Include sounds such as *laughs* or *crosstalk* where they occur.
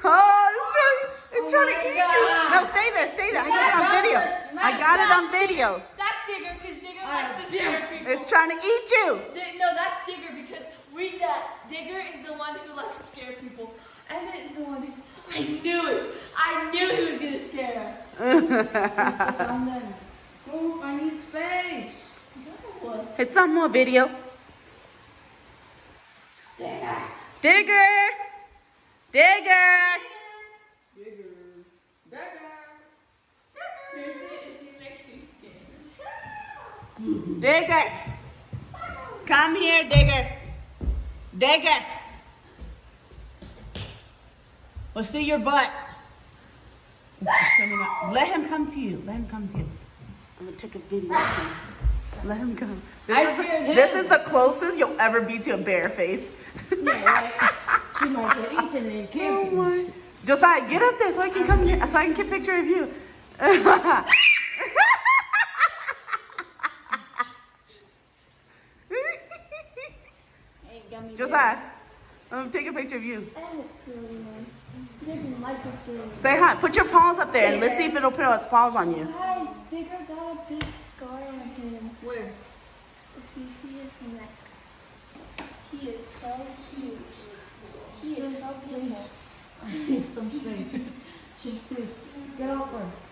*laughs* Oh, it's trying, it's Oh trying to my eat you. No, stay there, stay there. I got it on video. I got it on video. That's Digger because Digger likes to scare people. It's trying to eat you. No, that's Digger because read that. Digger is the one who likes to scare people. Emmett is the one who. I knew it. I knew he was gonna scare us. *laughs* Come then. Oh, I need space. What? Hit some more video. Digger. Digger. Digger. Digger. Digger. Seriously, if he makes you scared. Digger. Come here, Digger. Digger. We'll see your butt. He's coming out. Let him come to you. Let him come to you. I'm gonna take a video of him. Let him go. This, I is, this is the closest you'll ever be to a bear, face. Yeah. She might get eaten in Oh Josiah, get up there so I can come here, so I can get a picture of you. Josiah, um, take a picture of you. Emmett's really nice. He doesn't like it really. Say hi. Put your paws up there and let's see if it'll put its paws on you. Guys, Digger got a big scar on him. Where? If you see his neck, he is so huge. He is so beautiful. I need some space. Just please get off her.